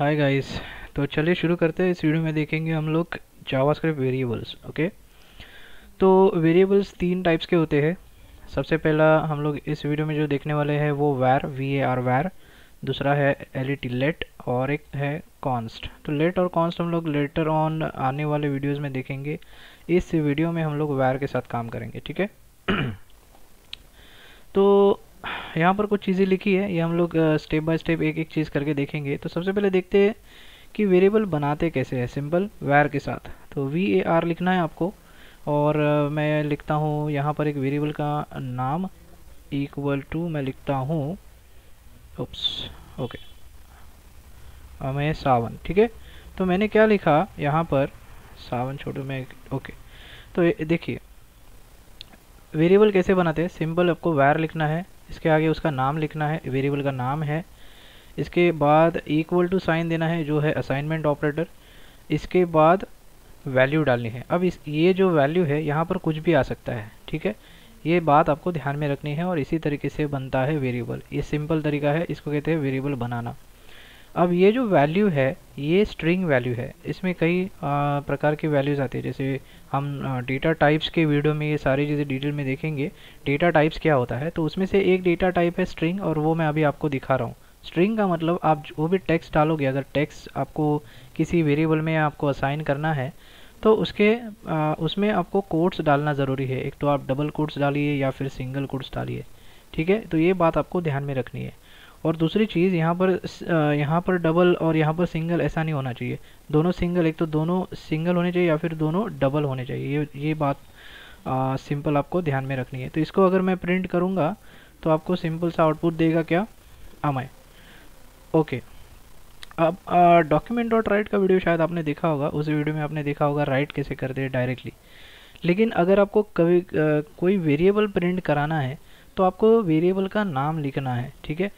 Hi guys तो चलिए शुरू करते हैं। इस वीडियो में देखेंगे हम लोग जावास्क्रिप्ट वेरिएबल्स ओके तो वेरिएबल्स तीन टाइप्स के होते हैं। सबसे पहला हम लोग इस वीडियो में जो देखने वाले हैं वो वैर वी ए आर वैर दूसरा है एल ई टी लेट और एक है कॉन्स्ट तो लेट और कॉन्स्ट हम लोग लेटर ऑन आने वाले वीडियोस में देखेंगे। इस वीडियो में हम लोग वैर के साथ काम करेंगे, ठीक है? तो यहाँ पर कुछ चीज़ें लिखी है, ये हम लोग स्टेप बाय स्टेप एक एक चीज़ करके देखेंगे। तो सबसे पहले देखते हैं कि वेरिएबल बनाते कैसे हैं सिंपल वैर के साथ। तो वी ए आर लिखना है आपको, और मैं लिखता हूँ यहाँ पर एक वेरिएबल का नाम इक्वल टू मैं लिखता हूँ ओप्स ओके मैं सावन, ठीक है? तो मैंने क्या लिखा यहाँ पर? सावन छोटू में ओके तो देखिए वेरिएबल कैसे बनाते हैं? सिंपल आपको वायर लिखना है इसके आगे उसका नाम लिखना है वेरिएबल का नाम है। इसके बाद इक्वल टू साइन देना है, जो है असाइनमेंट ऑपरेटर इसके बाद वैल्यू डालनी है। अब इस, ये जो वैल्यू है, यहाँ पर कुछ भी आ सकता है, ठीक है? ये बात आपको ध्यान में रखनी है और इसी तरीके से बनता है वेरिएबल ये सिंपल तरीका है, इसको कहते हैं वेरिएबल बनाना। अब ये जो वैल्यू है ये स्ट्रिंग वैल्यू है। इसमें कई आ, प्रकार की वैल्यूज़ आती है। जैसे हम डेटा टाइप्स के वीडियो में ये सारी चीज़ें डिटेल में देखेंगे। डेटा टाइप्स क्या होता है? तो उसमें से एक डेटा टाइप है स्ट्रिंग और वो मैं अभी आपको दिखा रहा हूँ। स्ट्रिंग का मतलब आप जो भी टेक्स्ट डालोगे अगर टेक्स्ट आपको किसी वेरिएबल में आपको असाइन करना है तो उसके आ, उसमें आपको कोड्स डालना ज़रूरी है। एक तो आप डबल कोड्स डालिए या फिर सिंगल कोड्स डालिए। ठीक है? तो ये बात आपको ध्यान में रखनी है। और दूसरी चीज़ यहाँ पर यहाँ पर डबल और यहाँ पर सिंगल ऐसा नहीं होना चाहिए। दोनों सिंगल एक तो दोनों सिंगल होने चाहिए या फिर दोनों डबल होने चाहिए। ये ये बात आ, सिंपल आपको ध्यान में रखनी है। तो इसको अगर मैं प्रिंट करूँगा तो आपको सिंपल सा आउटपुट देगा क्या? अमय ओके अब डॉक्यूमेंट डॉट राइट का वीडियो शायद आपने देखा होगा। उस वीडियो में आपने देखा होगा राइट कैसे करते हैं डायरेक्टली लेकिन अगर आपको कभी आ, कोई वेरिएबल प्रिंट कराना है तो आपको वेरिएबल का नाम लिखना है ठीक है?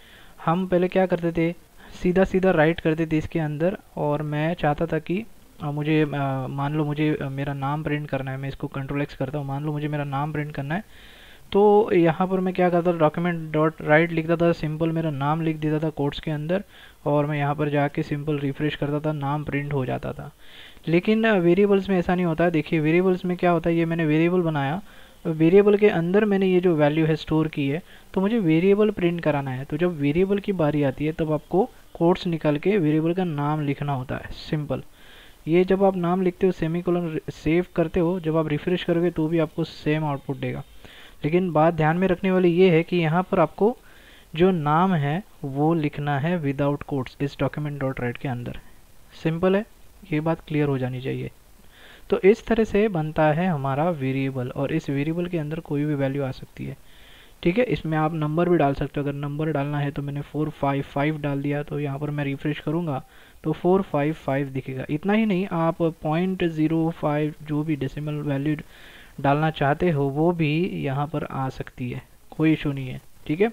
हम पहले क्या करते थे? सीधा सीधा राइट करते थे इसके अंदर और मैं चाहता था कि मुझे मान लो मुझे मेरा नाम प्रिंट करना है, मैं इसको कंट्रोल एक्स करता हूँ, मान लो मुझे मेरा नाम प्रिंट करना है तो यहाँ पर मैं क्या करता था? डॉक्यूमेंट डॉट राइट लिखता था सिंपल मेरा नाम लिख देता था कोड्स के अंदर और मैं यहाँ पर जाके सिंपल रिफ्रेश करता था, नाम प्रिंट हो जाता था। लेकिन वेरिएबल्स में ऐसा नहीं होता। है देखिए वेरिएबल्स में क्या होता है? ये मैंने वेरिएबल बनाया वेरिएबल के अंदर मैंने ये जो वैल्यू है स्टोर की है तो मुझे वेरिएबल प्रिंट कराना है। तो जब वेरिएबल की बारी आती है, तब आपको कोड्स निकाल के वेरिएबल का नाम लिखना होता है। सिंपल ये जब आप नाम लिखते हो सेमी कॉलन सेव करते हो, जब आप रिफ्रेश करोगे तो भी आपको सेम आउटपुट देगा। लेकिन बात ध्यान में रखने वाली ये है कि यहाँ पर आपको जो नाम है, वो लिखना है विदाउट कोड्स इस डॉक्यूमेंट डॉट राइट के अंदर। सिंपल है। ये बात क्लियर हो जानी चाहिए। तो इस तरह से बनता है हमारा वेरिएबल और इस वेरिएबल के अंदर कोई भी वैल्यू आ सकती है। ठीक है, इसमें आप नंबर भी डाल सकते हो। अगर नंबर डालना है तो मैंने फोर फाइव फाइव डाल दिया तो यहाँ पर मैं रिफ्रेश करूँगा तो फोर फाइव फाइव दिखेगा। इतना ही नहीं, आप पॉइंट ज़ीरो फाइव जो भी डेसिमल वैल्यू डालना चाहते हो, वो भी यहाँ पर आ सकती है। कोई इशू नहीं है। ठीक है?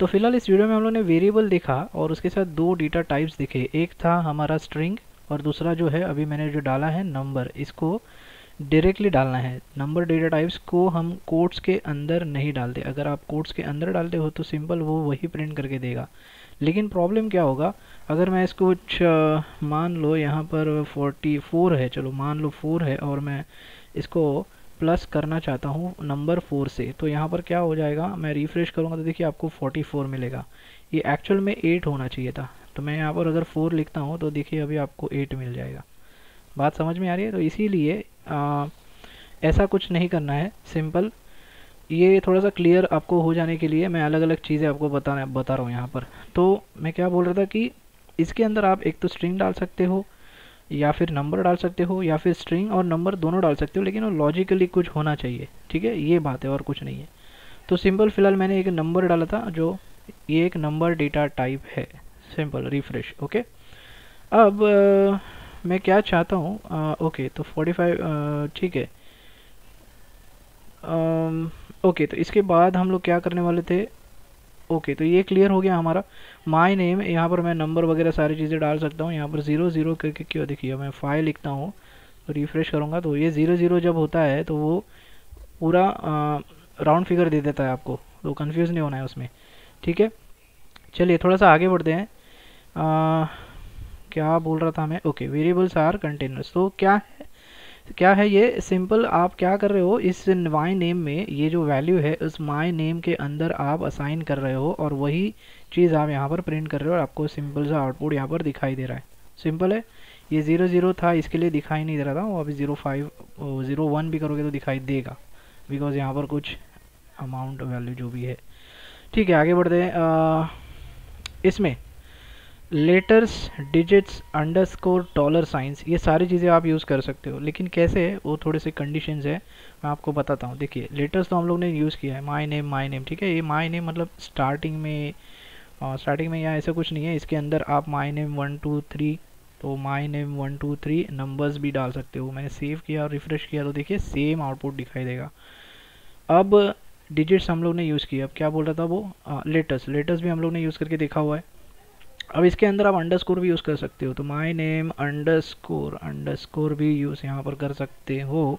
तो फ़िलहाल इस वीडियो में हम लोगों ने वेरिएबल देखा और उसके साथ दो डेटा टाइप्स दिखे। एक था हमारा स्ट्रिंग और दूसरा जो है, अभी मैंने जो डाला है नंबर इसको डायरेक्टली डालना है। नंबर डेटा टाइप्स को हम कोड्स के अंदर नहीं डालते। अगर आप कोड्स के अंदर डालते हो तो सिंपल वो वही प्रिंट करके देगा। लेकिन प्रॉब्लम क्या होगा? अगर मैं इसको कुछ मान लो यहाँ पर 44 है, चलो मान लो 4 है और मैं इसको प्लस करना चाहता हूँ नंबर फोर से तो यहाँ पर क्या हो जाएगा? मैं रिफ्रेश करूँगा तो देखिए आपको 44 मिलेगा। ये एक्चुअल में 8 होना चाहिए था। तो मैं यहाँ पर अगर फोर लिखता हूँ तो देखिए अभी आपको एट मिल जाएगा। बात समझ में आ रही है? तो इसीलिए ऐसा कुछ नहीं करना है। सिंपल ये थोड़ा सा क्लियर आपको हो जाने के लिए मैं अलग अलग चीज़ें आपको बता बता रहा हूँ यहाँ पर। तो मैं क्या बोल रहा था कि इसके अंदर आप एक तो स्ट्रिंग डाल सकते हो, या फिर नंबर डाल सकते हो, या फिर स्ट्रिंग और नंबर दोनों डाल सकते हो, लेकिन वो लॉजिकली कुछ होना चाहिए। ठीक है? ये बात है, और कुछ नहीं है। तो सिंपल फ़िलहाल मैंने एक नंबर डाला था, जो ये एक नंबर डेटा टाइप है। सिंपल रिफ्रेश ओके अब आ, मैं क्या चाहता हूँ ओके तो 45 ठीक है। ओके तो इसके बाद हम लोग क्या करने वाले थे? ओके तो ये क्लियर हो गया हमारा। माई नेम यहाँ पर मैं नंबर वगैरह सारी चीज़ें डाल सकता हूँ। यहाँ पर ज़ीरो ज़ीरो करके क्यों? देखिए मैं फ़ाइल लिखता हूँ तो रिफ्रेश करूँगा तो ये ज़ीरो ज़ीरो जब होता है तो वो पूरा राउंड फिगर दे देता है आपको। तो कन्फ्यूज़ नहीं होना है उसमें ठीक है? चलिए थोड़ा सा आगे बढ़ते हैं। आ, क्या बोल रहा था मैं? ओके वेरिएबल्स आर कंटेनर्स तो क्या है क्या है ये? सिंपल आप क्या कर रहे हो? इस माई नेम में ये जो वैल्यू है उस माई नेम के अंदर आप असाइन कर रहे हो और वही चीज़ आप यहाँ पर प्रिंट कर रहे हो और आपको सिंपल सा आउटपुट यहाँ पर दिखाई दे रहा है। सिंपल है? ये ज़ीरो ज़ीरो था इसके लिए दिखाई नहीं दे रहा था। वो अभी ज़ीरो फाइव ज़ीरो वन भी करोगे तो दिखाई देगा। बिकॉज़ यहाँ पर कुछ अमाउंट वैल्यू जो भी है। ठीक है आगे बढ़ते हैं। इसमें letters digits underscore dollar signs ये सारी चीज़ें आप यूज़ कर सकते हो। लेकिन कैसे है? वो थोड़े से कंडीशंस है, मैं आपको बताता हूँ। देखिए लेटर्स तो हम लोग ने यूज़ किया है। माई नेम माई नेम ठीक है? ये माई नेम मतलब स्टार्टिंग में स्टार्टिंग में यहाँ ऐसा कुछ नहीं है। इसके अंदर आप my name one two three तो my name one two three numbers भी डाल सकते हो। मैंने सेव किया और रिफ्रेश किया तो देखिए सेम आउटपुट दिखाई देगा। अब डिजिट्स हम लोग ने यूज़ किया। अब क्या बोल रहा था वो? लेटर्स लेटर्स भी हम लोग ने यूज़ करके देखा हुआ है। अब इसके अंदर आप अंडर भी यूज़ कर सकते हो। तो my name underscore underscore भी यूज़ यहाँ पर कर सकते हो।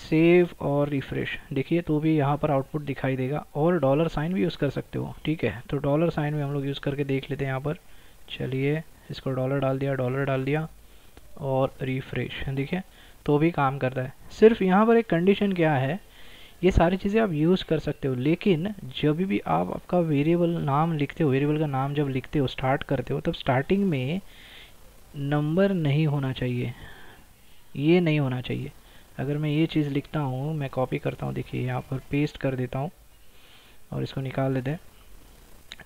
सेव और रिफ्रेश देखिए तो भी यहाँ पर आउटपुट दिखाई देगा और डॉलर साइन भी यूज़ कर सकते हो। ठीक है तो डॉलर साइन भी हम लोग यूज़ करके देख लेते हैं यहाँ पर। चलिए, इसको डॉलर डाल दिया डॉलर डाल दिया और रिफ्रेश देखिए तो भी काम करता है। सिर्फ़ यहाँ पर एक कंडीशन क्या है? ये सारी चीज़ें आप यूज़ कर सकते हो, लेकिन जब भी आप आपका वेरिएबल नाम लिखते हो वेरिएबल का नाम जब लिखते हो स्टार्ट करते हो, तब स्टार्टिंग में नंबर नहीं होना चाहिए। ये नहीं होना चाहिए। अगर मैं ये चीज़ लिखता हूँ, मैं कॉपी करता हूँ, देखिए यहाँ पर पेस्ट कर देता हूँ और इसको निकाल देते हैं।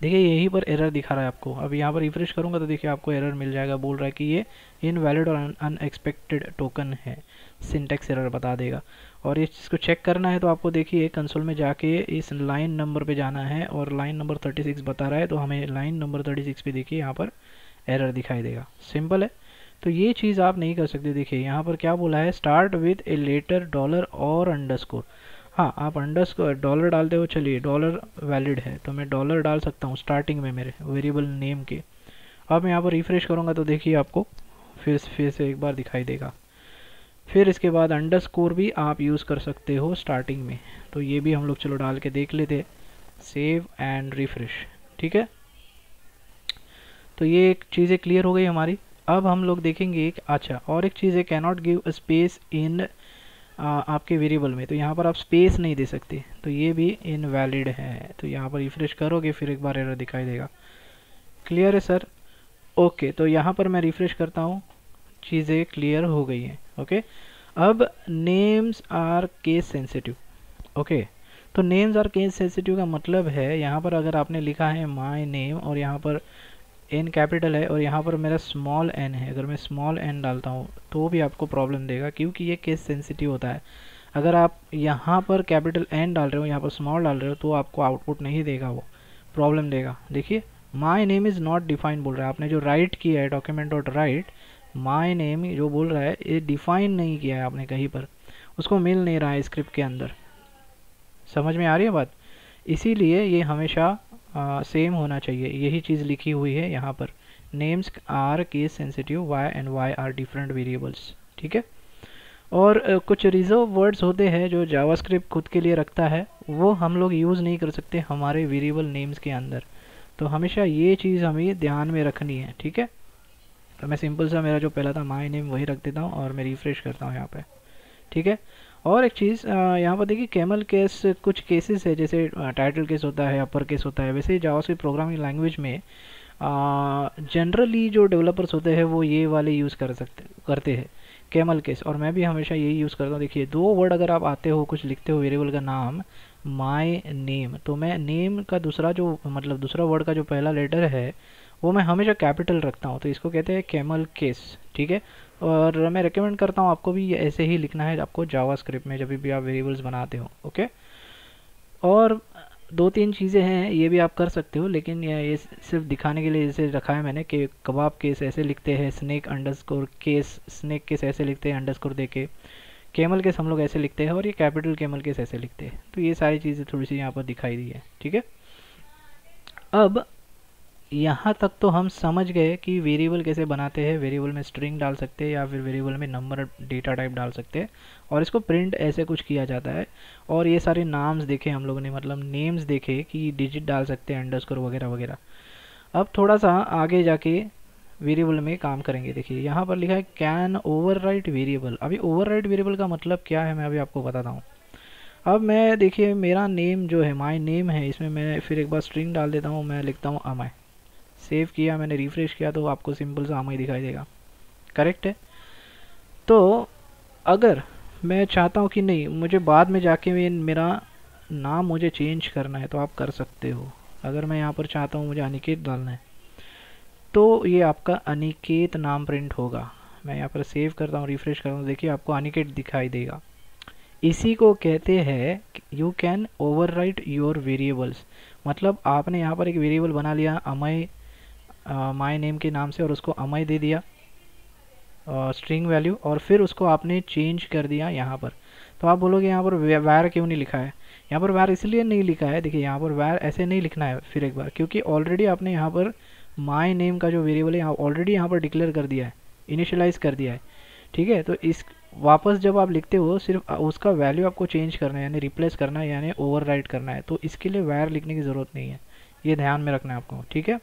देखिए, यहीं पर एरर दिखा रहा है आपको। अब यहाँ पर रिफ्रेश करूँगा तो देखिए आपको एरर मिल जाएगा। बोल रहा है कि ये इनवैलिड और अनएक्सपेक्टेड टोकन है। सिंटेक्स एरर बता देगा। और इस चीज़ को चेक करना है तो आपको देखिए कंसोल में जाके इस लाइन नंबर पे जाना है और लाइन नंबर 36 बता रहा है तो हमें लाइन नंबर 36 पे देखिए यहाँ पर एरर दिखाई देगा। सिंपल है। तो ये चीज़ आप नहीं कर सकते। देखिए, यहाँ पर क्या बोला है? Start with a letter dollar और अंडरस्कोर हाँ आप अंडर डॉलर डालते हो, चलिए डॉलर वैलिड है तो मैं डॉलर डाल सकता हूँ स्टार्टिंग में मेरे वेरिएबल नेम के। अब मैं यहाँ पर रिफ्रेश करूँगा तो देखिए आपको फिर फिर से एक बार दिखाई देगा। फिर इसके बाद अंडर स्कोर भी आप यूज़ कर सकते हो स्टार्टिंग में। तो ये भी हम लोग चलो डाल के देख लेते सेव एंड रिफ्रेश ठीक है? तो ये एक चीज़ें क्लियर हो गई हमारी। अब हम लोग देखेंगे एक अच्छा और एक चीज़ है कैनॉट गिव स्पेस इन आपके वेरिएबल में तो यहाँ पर आप स्पेस नहीं दे सकते। तो ये भी इनवैलिड है। तो यहाँ पर रिफ्रेश करोगे, फिर एक बार एरर दिखाई देगा। क्लियर है सर ओके तो यहाँ पर मैं रिफ्रेश करता हूँ। चीज़ें क्लियर हो गई हैं ओके अब names are case sensitive okay तो नेम्स आर केस सेंसिटिव का मतलब है, यहाँ पर अगर आपने लिखा है माई नेम और यहाँ पर एन कैपिटल है और यहाँ पर मेरा स्मॉल एन है। अगर मैं स्मॉल एन डालता हूँ तो भी आपको प्रॉब्लम देगा क्योंकि ये केस सेंसिटिव होता है। अगर आप यहाँ पर कैपिटल एन डाल रहे हो, यहाँ पर स्मॉल डाल रहे हो तो आपको आउटपुट नहीं देगा वो। प्रॉब्लम देगा। देखिए my name is not defined बोल रहा है। आपने जो राइट किया है document dot write my name जो बोल रहा है, ये डिफाइन नहीं किया है आपने कहीं पर। उसको मिल नहीं रहा है स्क्रिप्ट के अंदर। समझ में आ रही है बात? इसीलिए ये हमेशा सेम होना चाहिए। यही चीज़ लिखी हुई है यहाँ पर। Names are case sensitive Y and Y are different variables ठीक है? और uh, कुछ रिज़र्व वर्ड्स होते हैं जो जावास्क्रिप्ट खुद के लिए रखता है। वो हम लोग यूज़ नहीं कर सकते हमारे वेरिएबल नेम्स के अंदर। तो हमेशा ये चीज़ हमें ध्यान में रखनी है। ठीक है? तो मैं सिंपल सा मेरा जो पहला था माई नेम वही रख देता हूँ और मैं रिफ्रेश करता हूँ यहाँ पर ठीक है? और एक चीज़ यहाँ पर देखिए कैमल केस कुछ केसेस है, जैसे टाइटल केस होता है अपर केस होता है। वैसे ही जावा प्रोग्रामिंग लैंग्वेज में जनरली जो डेवलपर्स होते हैं, वो ये वाले यूज़ कर सकते, करते हैं कैमल केस और मैं भी हमेशा यही यूज़ करता हूँ। देखिए, दो वर्ड अगर आप आते हो, कुछ लिखते हो वेरिएबल का नाम माई नेम तो मैं नेम का दूसरा जो मतलब दूसरा वर्ड का जो पहला लेटर है, वो मैं हमेशा कैपिटल रखता हूँ। तो इसको कहते हैं कैमल केस ठीक है? और मैं रिकमेंड करता हूँ आपको भी ऐसे ही लिखना है आपको जावा में जब भी आप वेरिएबल्स बनाते हो ओके और दो तीन चीज़ें हैं, ये भी आप कर सकते हो, लेकिन ये सिर्फ़ दिखाने के लिए जैसे रखा है मैंने कि कबाब केस ऐसे लिखते हैं snake underscore case snake case ऐसे लिखते हैं अंडरस्कोर दे के। केमल केस हम लोग ऐसे लिखते हैं और ये कैपिटल केमल केस ऐसे लिखते हैं। तो ये सारी चीज़ें थोड़ी सी यहाँ पर दिखाई दी है, ठीक है? अब यहाँ तक तो हम समझ गए कि वेरिएबल कैसे बनाते हैं वेरिएबल में स्ट्रिंग डाल सकते हैं या फिर वेरिएबल में नंबर डेटा टाइप डाल सकते हैं और इसको प्रिंट ऐसे कुछ किया जाता है। और ये सारे नाम्स देखे हम लोगों ने मतलब नेम्स देखे कि डिजिट डाल सकते हैं अंडरस्कोर वगैरह वगैरह। अब थोड़ा सा आगे जाके वेरिएबल में काम करेंगे। देखिए, यहाँ पर लिखा है कैन ओवर वेरिएबल अभी ओवर वेरिएबल का मतलब क्या है, मैं अभी आपको बताता हूँ। अब मैं, देखिए, मेरा नेम जो है माई नेम है, इसमें मैं फिर एक बार स्ट्रिंग डाल देता हूँ, मैं लिखता हूँ अमय सेव किया, मैंने रिफ्रेश किया तो आपको सिंपल सा अमय दिखाई देगा। करेक्ट है? तो अगर मैं चाहता हूँ कि नहीं, मुझे बाद में जाके मेरा नाम मुझे चेंज करना है तो आप कर सकते हो। अगर मैं यहाँ पर चाहता हूँ मुझे अनिकेत डालना है तो ये आपका अनिकेत नाम प्रिंट होगा। मैं यहाँ पर सेव करता हूँ रिफ्रेश करता हूँ, देखिए आपको अनिकेत दिखाई देगा। इसी को कहते हैं you can over your variables मतलब आपने यहाँ पर एक वेरिएबल बना लिया, अमय माय नेम के नाम से और उसको अमय दे दिया स्ट्रिंग वैल्यू और फिर उसको आपने चेंज कर दिया यहाँ पर। तो आप बोलोगे यहाँ पर वैर क्यों नहीं लिखा है? यहाँ पर वैर इसलिए नहीं लिखा है, देखिए यहाँ पर वैर ऐसे नहीं लिखना है फिर एक बार, क्योंकि ऑलरेडी आपने यहाँ पर माई नेम का जो वेरिएबल है ऑलरेडी यहाँ पर डिक्लेयर कर दिया है इनिशलाइज कर दिया है, ठीक है? तो इस, वापस जब आप लिखते हो, सिर्फ़ उसका वैल्यू आपको चेंज करना है, यानी रिप्लेस करना है, यानी ओवर करना है तो इसके लिए वायर लिखने की ज़रूरत नहीं है। ये ध्यान में रखना है आपको, ठीक है?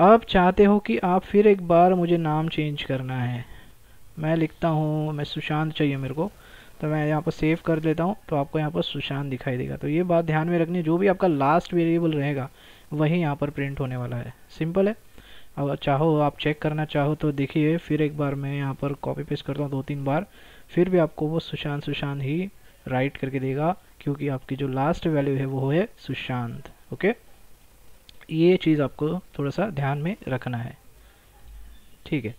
अब चाहते हो कि आप फिर एक बार मुझे नाम चेंज करना है। मैं लिखता हूँ, मैं सुशांत चाहिए मेरे को तो मैं यहाँ पर सेव कर देता हूँ तो आपको यहाँ पर सुशांत दिखाई देगा। तो ये बात ध्यान में रखनी, जो भी आपका लास्ट वेरिएबल रहेगा, वही यहाँ पर प्रिंट होने वाला है। सिंपल है। अब चाहो, आप चेक करना चाहो तो देखिए, फिर एक बार मैं यहाँ पर कॉपी पेस्ट करता हूँ दो तीन बार, फिर भी आपको वो सुशांत सुशांत ही राइट करके देगा, क्योंकि आपकी जो लास्ट वैल्यू है, वो है सुशांत ओके ये चीज़ आपको थोड़ा सा ध्यान में रखना है। ठीक है।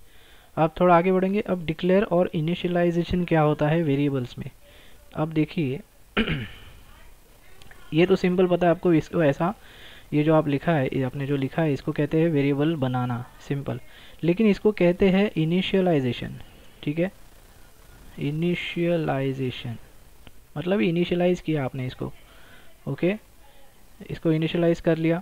आप थोड़ा आगे बढ़ेंगे। अब डिक्लेयर और इनिशियलाइजेशन क्या होता है वेरिएबल्स में? अब देखिए, ये तो सिंपल पता है आपको, इसको ऐसा, ये जो आप लिखा है आपने जो लिखा है, इसको कहते हैं वेरिएबल बनाना सिंपल लेकिन इसको कहते हैं इनिशियलाइजेशन ठीक है? इनिशियलाइजेशन मतलब इनिशियलाइज किया आपने इसको। ओके इसको इनिशियलाइज कर लिया।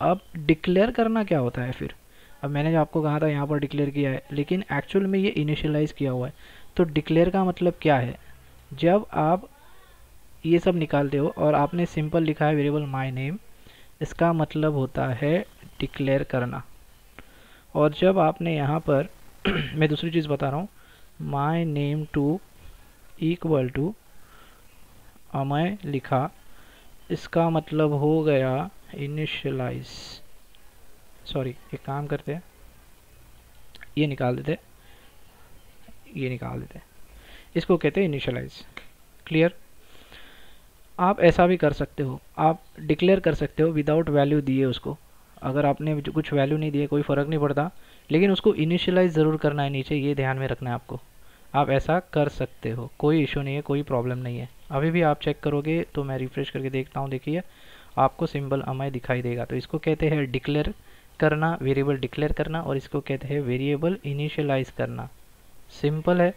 अब डिक्लेयर करना क्या होता है फिर? अब मैंने जो आपको कहा था, यहाँ पर डिक्लेयर किया है, लेकिन एक्चुअल में ये इनिशियलाइज किया हुआ है। तो डिक्लेयर का मतलब क्या है? जब आप ये सब निकालते हो और आपने सिंपल लिखा है वेरिएबल माय नेम इसका मतलब होता है डिक्लेयर करना। और जब आपने यहाँ पर मैं दूसरी चीज़ बता रहा हूँ। My name two equal to Amay लिखा, इसका मतलब हो गया इनिशलाइज सॉरी एक काम करते हैं। ये निकाल देते ये निकाल देते इसको कहते हैं इनिशलाइज क्लियर आप ऐसा भी कर सकते हो। आप डिक्लेयर कर सकते हो विदाउट वैल्यू दिए उसको। अगर आपने कुछ वैल्यू नहीं दिए, कोई फ़र्क नहीं पड़ता। लेकिन उसको इनिशियलाइज ज़रूर करना है नीचे। ये ध्यान में रखना है आपको। आप ऐसा कर सकते हो। कोई इशू नहीं है, कोई प्रॉब्लम नहीं है। अभी भी आप चेक करोगे तो मैं रिफ्रेश करके देखता हूँ। देखिए आपको सिंबल अमाय दिखाई देगा। तो इसको कहते हैं डिक्लेयर करना वेरिएबल डिक्लेयर करना और इसको कहते हैं वेरिएबल इनिशियलाइज करना। सिंपल है।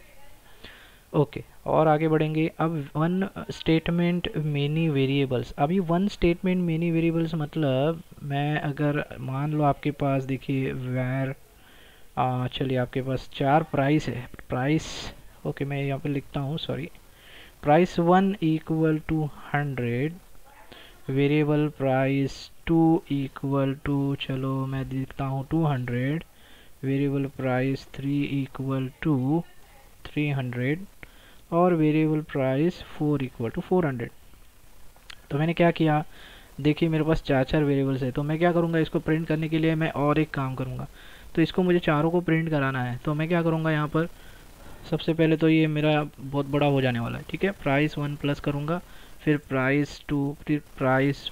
ओके okay, और आगे बढ़ेंगे। अब वन स्टेटमेंट मेनी वेरिएबल्स अभी वन स्टेटमेंट मेनी वेरिएबल्स मतलब मैं अगर मान लो आपके पास देखिए वैर चलिए आपके पास चार प्राइस है। प्राइस ओके okay, मैं यहाँ पे लिखता हूँ sorry price one equal to hundred variable price two equal to, चलो मैं लिखता हूँ, two hundred. Variable price three equal to, three hundred. और variable price four equal to, four hundred. तो मैंने क्या किया? देखिए, मेरे पास चार चार वेरिएबल्स है तो मैं क्या करूँगा इसको प्रिंट करने के लिए? मैं और एक काम करूँगा। तो इसको मुझे चारों को प्रिंट कराना है तो मैं क्या करूँगा यहाँ पर? सबसे पहले तो ये मेरा बहुत बड़ा हो जाने वाला है, ठीक है? प्राइस वन प्लस करूँगा। फिर प्राइस टू फिर प्राइस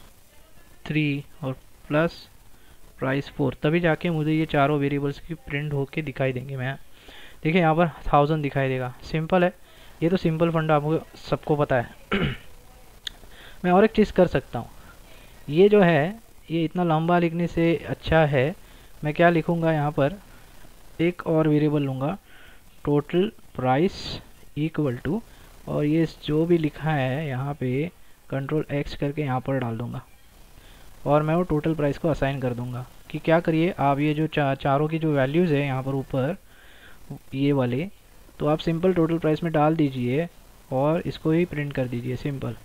थ्री और प्लस प्राइस फोर तभी जाके मुझे ये चारों वेरिएबल्स की प्रिंट होके दिखाई देंगे मैं देखिए यहाँ पर थाउज़ेंड दिखाई देगा। सिंपल है। ये तो सिंपल फंड आपको सबको पता है। मैं और एक चीज़ कर सकता हूँ। ये जो है, ये इतना लंबा लिखने से अच्छा है। मैं क्या लिखूँगा यहाँ पर? एक और वेरिएबल लूँगा। टोटल प्राइस इक्वल टू और ये जो भी लिखा है यहाँ पे कंट्रोल एक्स करके यहाँ पर डाल दूँगा। और मैं वो टोटल प्राइस को असाइन कर दूँगा कि क्या करिए आप ये जो चा, चारों की जो वैल्यूज़ है यहाँ पर ऊपर ये वाले तो आप सिंपल टोटल प्राइस में डाल दीजिए और इसको ही प्रिंट कर दीजिए सिंपल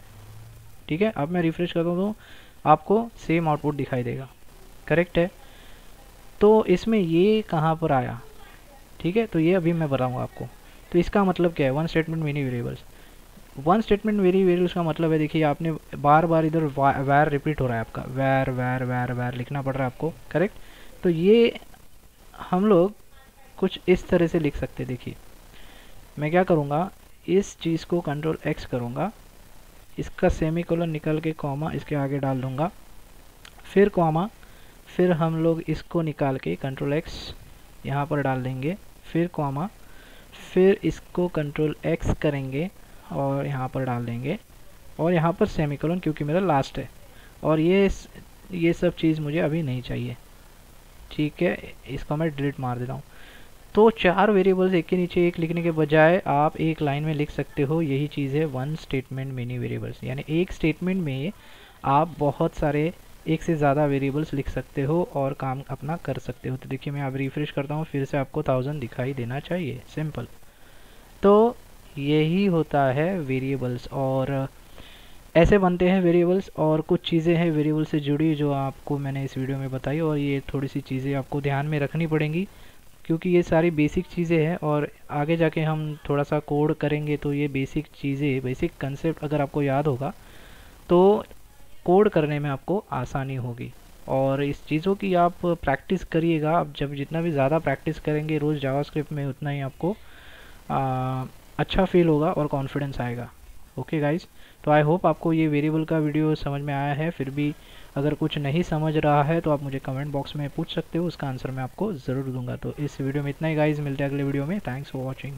ठीक है? अब मैं रिफ्रेश करता हूँ तो आपको सेम आउटपुट दिखाई देगा। करेक्ट है? तो इसमें ये कहाँ पर आया? ठीक है? तो ये अभी मैं बताऊँगा आपको। तो इसका मतलब क्या है? One statement mini variables one statement very variables का मतलब है, देखिए, आपने बार बार इधर वैर रिपीट हो रहा है आपका। वैर वैर वैर वैर लिखना पड़ रहा है आपको करेक्ट तो ये हम लोग कुछ इस तरह से लिख सकते देखिए। मैं क्या करूँगा? इस चीज़ को कंट्रोल एक्स करूँगा। इसका सेमी कोलन निकल के कॉमा इसके आगे डाल दूँगा। फिर कॉमा फिर हम लोग इसको निकाल के कंट्रोल एक्स यहाँ पर डाल देंगे। फिर कॉमा फिर इसको कंट्रोल एक्स करेंगे। और यहाँ पर डाल देंगे। और यहाँ पर सेमिकोलन, क्योंकि मेरा लास्ट है। और ये ये सब चीज़ मुझे अभी नहीं चाहिए। ठीक है, इसको मैं डिलीट मार देता हूँ। तो चार वेरिएबल्स एक के नीचे एक लिखने के बजाय आप एक लाइन में लिख सकते हो। यही चीज़ है वन स्टेटमेंट मेनी वेरिएबल्स यानी एक स्टेटमेंट में आप बहुत सारे एक से ज़्यादा वेरिएबल्स लिख सकते हो और काम अपना कर सकते हो। तो देखिए, मैं अब रिफ्रेश करता हूँ, फिर से आपको थाउज़ेंड दिखाई देना चाहिए। सिंपल तो यही होता है वेरिएबल्स और ऐसे बनते हैं वेरिएबल्स और कुछ चीज़ें हैं वेरिएबल से जुड़ी जो आपको मैंने इस वीडियो में बताई और ये थोड़ी सी चीज़ें आपको ध्यान में रखनी पड़ेंगी क्योंकि ये सारी बेसिक चीज़ें हैं और आगे जाके हम थोड़ा सा कोड करेंगे तो ये बेसिक चीज़ें बेसिक कंसेप्ट अगर आपको याद होगा तो कोड करने में आपको आसानी होगी और इस चीज़ों की आप प्रैक्टिस करिएगा। आप जब जितना भी ज़्यादा प्रैक्टिस करेंगे रोज़ जावास्क्रिप्ट में उतना ही आपको आ, अच्छा फील होगा और कॉन्फिडेंस आएगा। ओके गाइज़ तो आई होप आपको ये वेरिएबल का वीडियो समझ में आया है। फिर भी अगर कुछ नहीं समझ रहा है तो आप मुझे कमेंट बॉक्स में पूछ सकते हो। उसका आंसर मैं आपको ज़रूर दूँगा। तो इस वीडियो में इतना ही गाइज़ मिलते हैं अगले वीडियो में। Thanks for watching